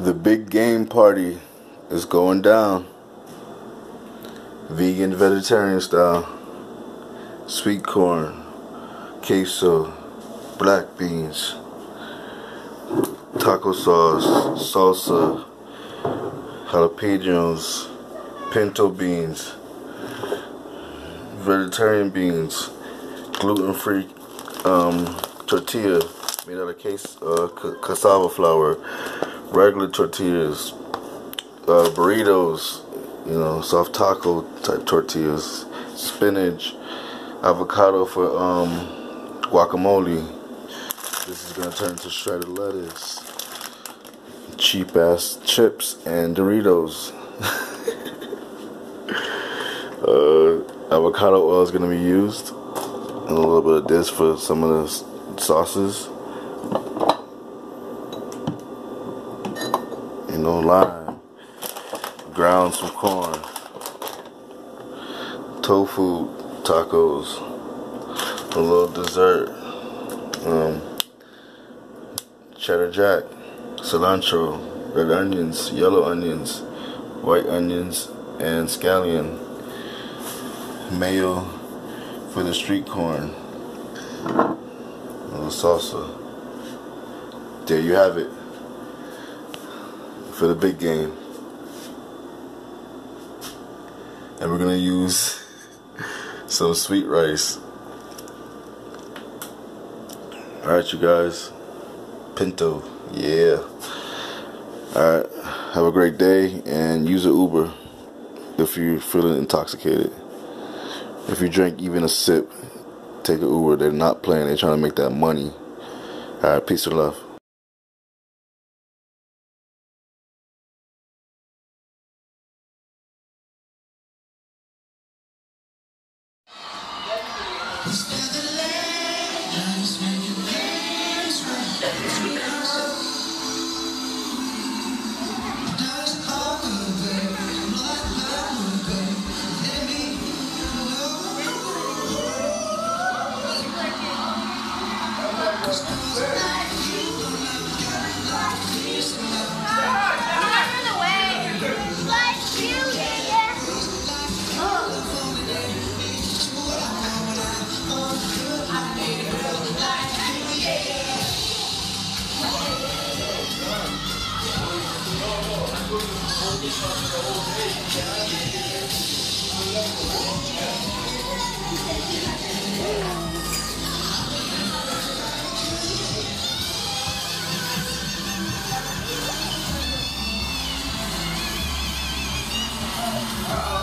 The big game party is going down. Vegan, vegetarian style. Sweet corn, queso, black beans, taco sauce, salsa, jalapenos, pinto beans, vegetarian beans, gluten-free um, tortilla made out of case, uh, cassava flour, regular tortillas, uh, burritos, you know, soft taco type tortillas, spinach, avocado for um, guacamole. This is gonna turn into shredded lettuce, cheap ass chips and Doritos. uh, avocado oil is gonna be used, and a little bit of this for some of the sauces. Know, lime, ground some corn, tofu tacos, a little dessert, um, cheddar jack, cilantro, red onions, yellow onions, white onions, and scallion, mayo for the street corn, a little salsa. There you have it for the big game. And we're gonna use some sweet rice. Alright, you guys. Pinto. Yeah. Alright. Have a great day and use an Uber if you're feeling intoxicated. If you drink even a sip, take an Uber. They're not playing, they're trying to make that money. Alright, peace and love. Smell the land, smell your right. Oh.